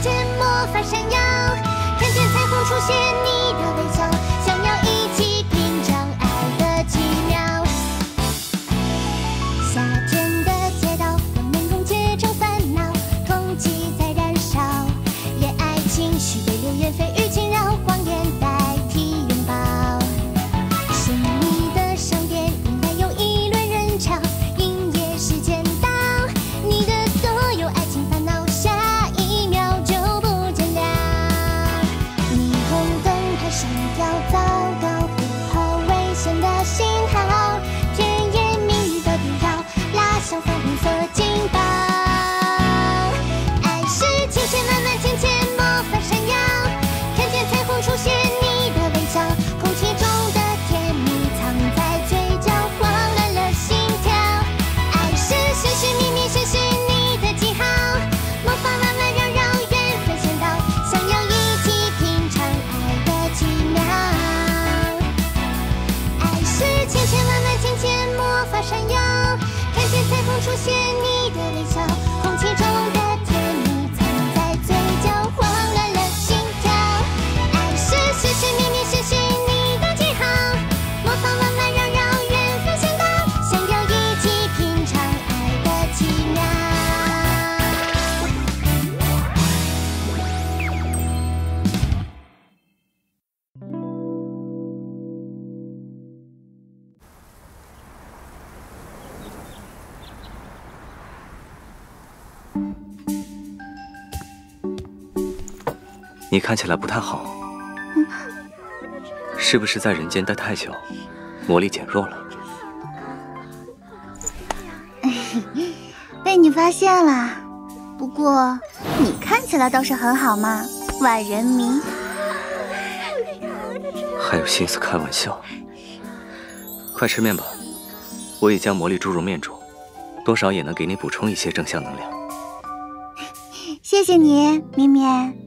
见魔法闪耀你看起来不太好，是不是在人间待太久，魔力减弱了？被你发现了，不过你看起来倒是很好嘛，万人迷。还有心思开玩笑？快吃面吧，我已将魔力注入面中，多少也能给你补充一些正向能量。谢谢你，绵绵。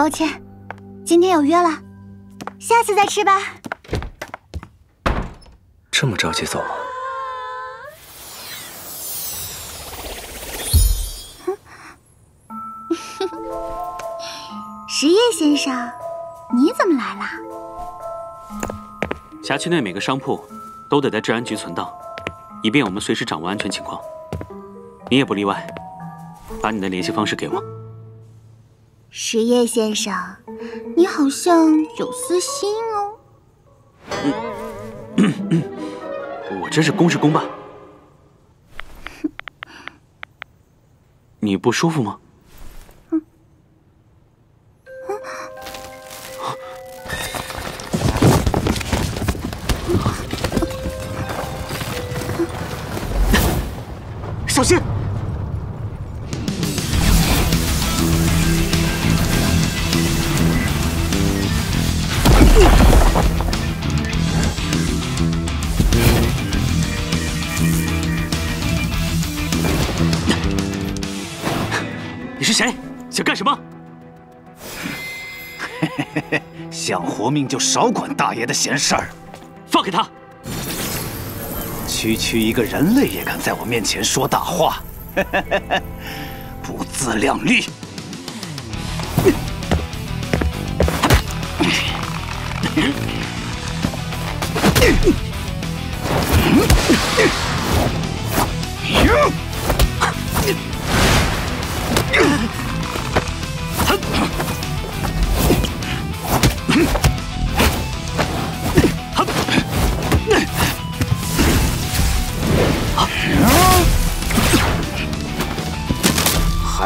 抱歉，今天有约了，下次再吃吧。这么着急走吗？实业先生，你怎么来了？辖区内每个商铺都得在治安局存档，以便我们随时掌握安全情况。你也不例外。把你的联系方式给我。实业先生，你好像有私心哦。我这是公事公办。你不舒服吗？什么？想活命就少管大爷的闲事儿。放开他！区区一个人类也敢在我面前说大话，不自量力！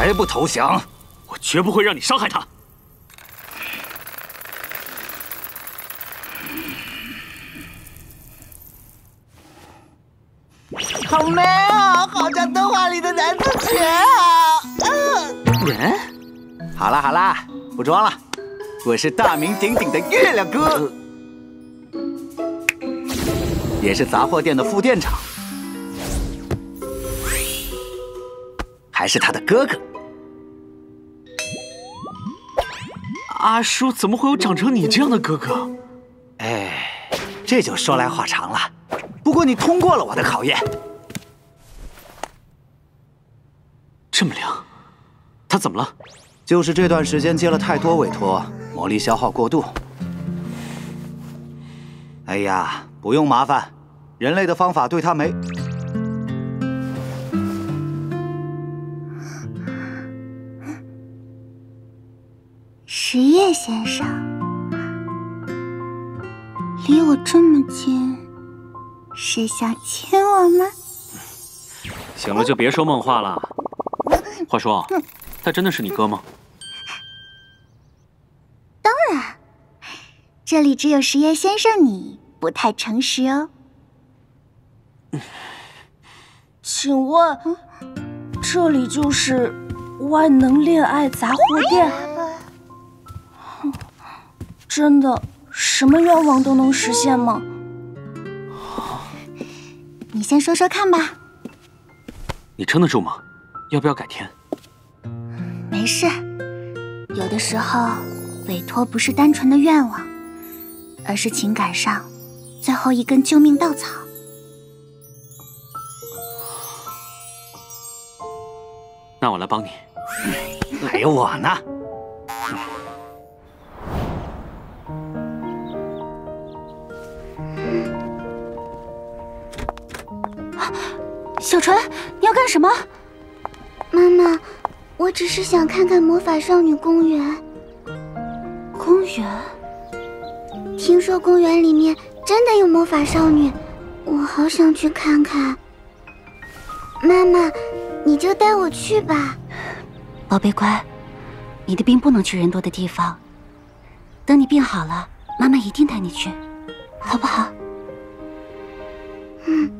还不投降？我绝不会让你伤害他。好 man 啊，好像动画里的男主角啊！嗯，人？好啦好啦，不装了，我是大名鼎鼎的月亮哥，也是杂货店的副店长，还是他的哥哥。阿叔怎么会有长成你这样的哥哥？哎，这就说来话长了。不过你通过了我的考验。这么凉，他怎么了？就是这段时间接了太多委托，魔力消耗过度。哎呀，不用麻烦，人类的方法对他没。实业先生，离我这么近，是想亲我吗？行了，就别说梦话了。话说，他真的是你哥吗？当然，这里只有实业先生你不太诚实哦。请问，这里就是万能恋爱杂货店？真的，什么愿望都能实现吗？你先说说看吧。你撑得住吗？要不要改天？没事，有的时候委托不是单纯的愿望，而是情感上最后一根救命稻草。那我来帮你。还有我呢。纯，你要干什么？妈妈，我只是想看看魔法少女公园。公园？听说公园里面真的有魔法少女，我好想去看看。妈妈，你就带我去吧。宝贝乖，你的病不能去人多的地方。等你病好了，妈妈一定带你去，好不好？嗯，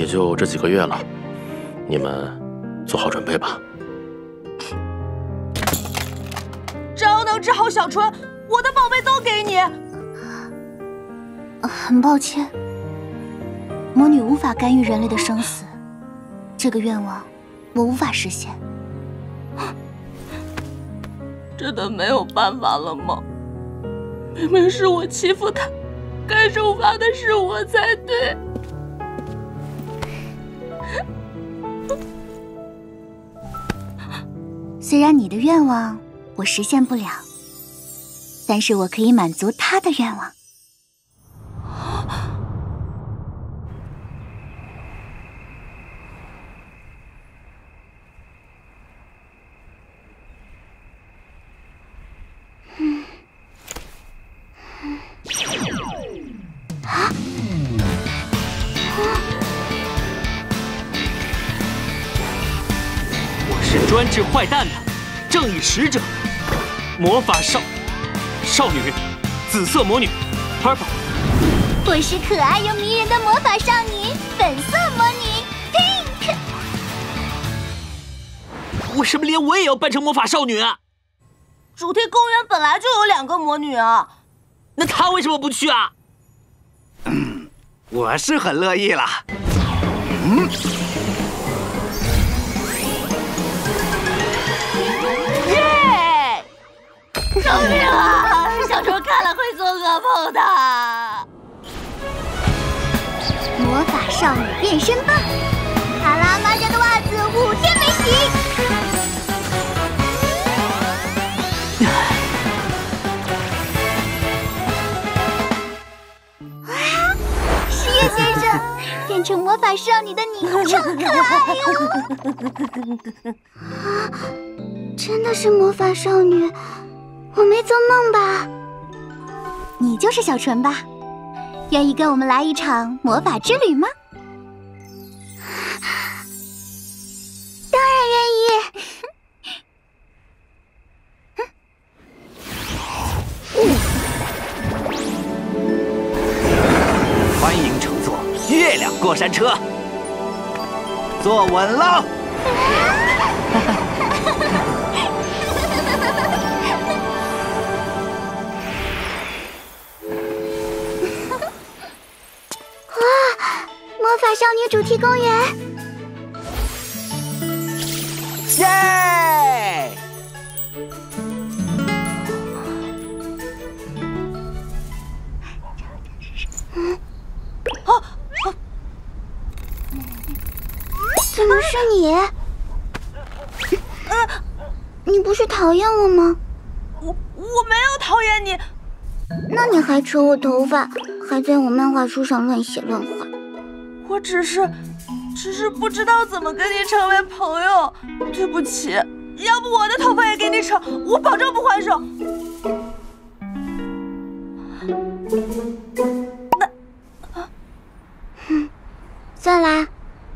也就这几个月了，你们做好准备吧。只要能治好小春，我的宝贝都给你。很抱歉，魔女无法干预人类的生死，这个愿望我无法实现。真的没有办法了吗？明明是我欺负他，该受罚的是我才对。虽然你的愿望我实现不了，但是我可以满足他的愿望。坏蛋的正义使者，魔法少少女，紫色魔女，Purple。我是可爱又迷人的魔法少女，粉色魔女，Pink。为什么连我也要扮成魔法少女啊？主题公园本来就有两个魔女啊，那她为什么不去啊？嗯，我是很乐意啦。嗯。救命啊！小虫看了会做噩梦的。魔法少女变身棒，卡拉妈家的袜子五天没洗。哇！实验先生，变成魔法少女的你超可爱哟！啊，真的是魔法少女。我没做梦吧？你就是小纯吧？愿意跟我们来一场魔法之旅吗？当然愿意。欢迎乘坐月亮过山车，坐稳了。魔法少女主题公园。耶！怎么是你？嗯，你不是讨厌我吗？我我没有讨厌你。那你还扯我头发，还在我漫画书上乱写乱画。我只是，只是不知道怎么跟你成为朋友。对不起，要不我的头发也给你扯，我保证不还手。算啦，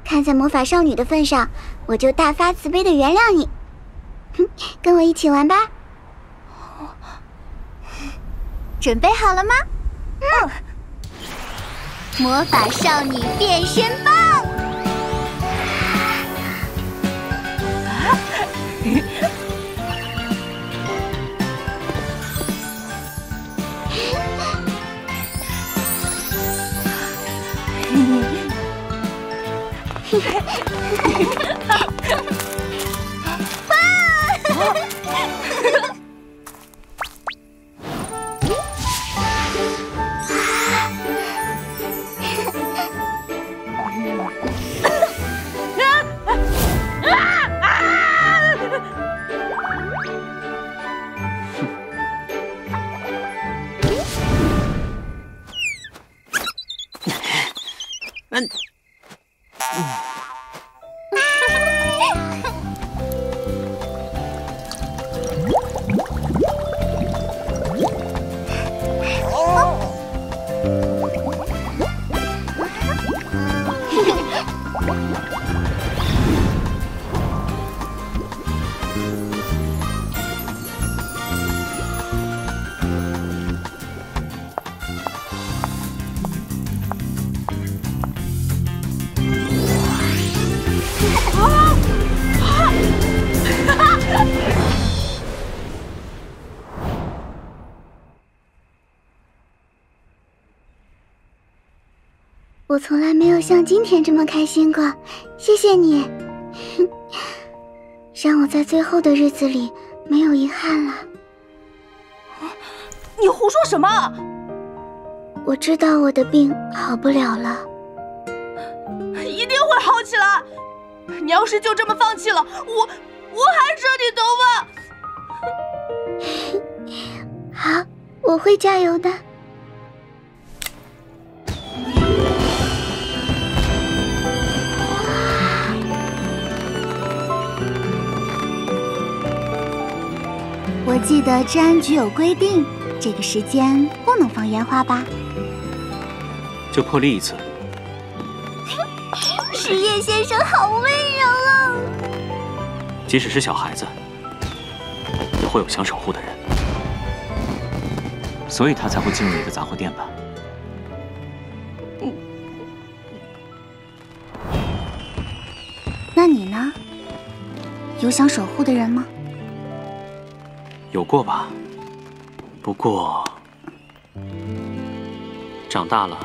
看在魔法少女的份上，我就大发慈悲的原谅你。哼，跟我一起玩吧。准备好了吗？嗯。魔法少女变身吧！嗯，我从来没有像今天这么开心过，谢谢你，让我在最后的日子里没有遗憾了。你胡说什么？我知道我的病好不了了，一定会好起来。你要是就这么放弃了，我我还折你头发。好，我会加油的。我记得治安局有规定，这个时间不能放烟花吧？就破例一次。实验先生好温柔啊！即使是小孩子，也会有想守护的人，所以他才会进入你的杂货店吧？那你呢？有想守护的人吗？有过吧，不过长大了，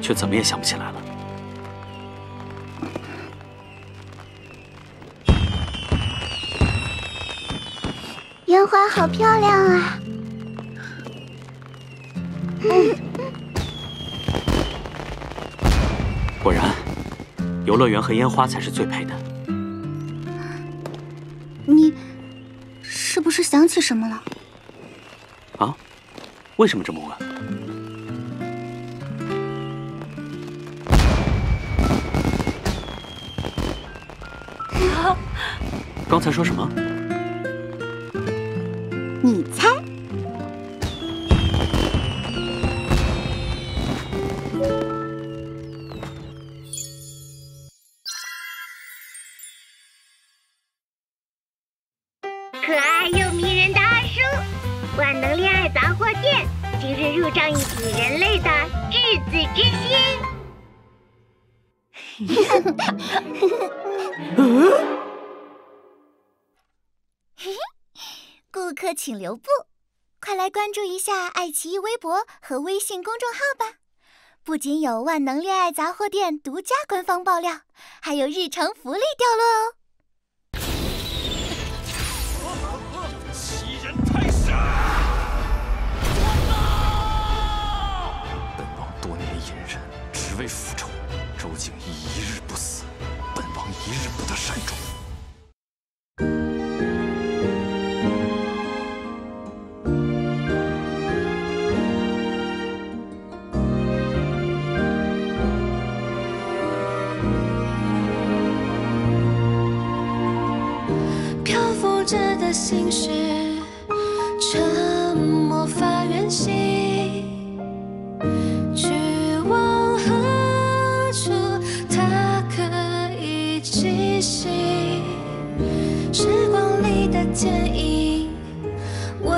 却怎么也想不起来了。烟花好漂亮啊！果然，游乐园和烟花才是最配的。想起什么了？啊？为什么这么问？刚才说什么？你猜。顾客请留步，快来关注一下爱奇艺微博和微信公众号吧！不仅有万能恋爱杂货店独家官方爆料，还有日常福利掉落哦。心事，沉默发圆行，去往何处，它可以栖息？时光里的剪影，温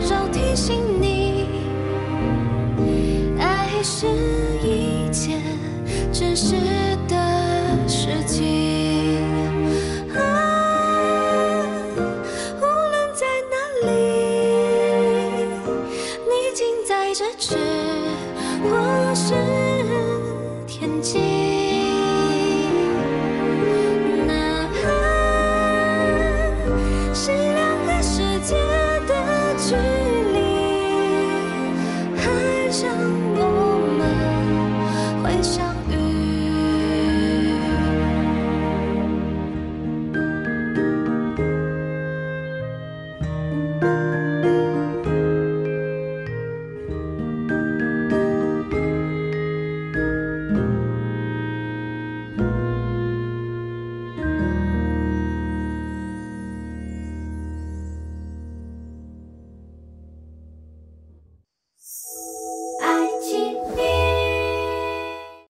柔提醒你，爱是一切，只是。